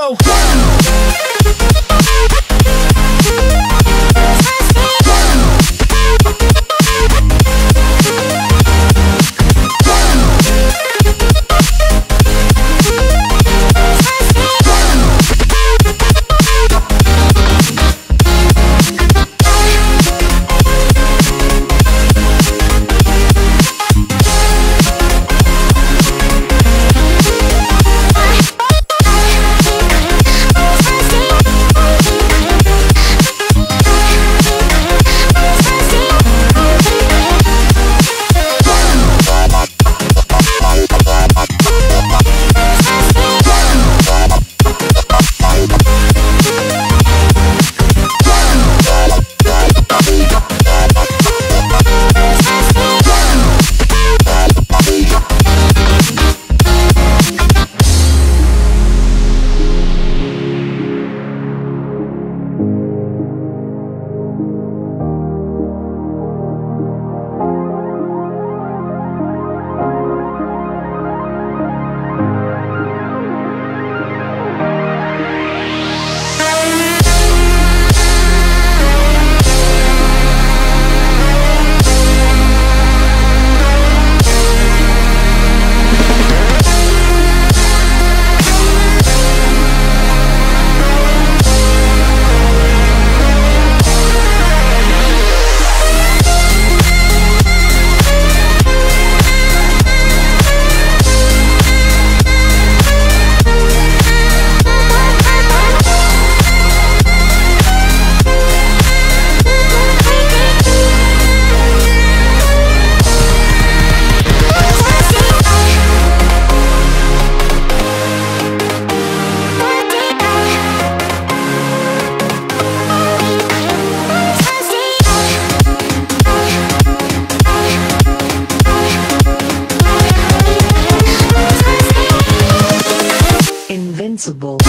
go. Possible